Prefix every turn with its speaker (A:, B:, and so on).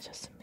A: 고생하셨습니다.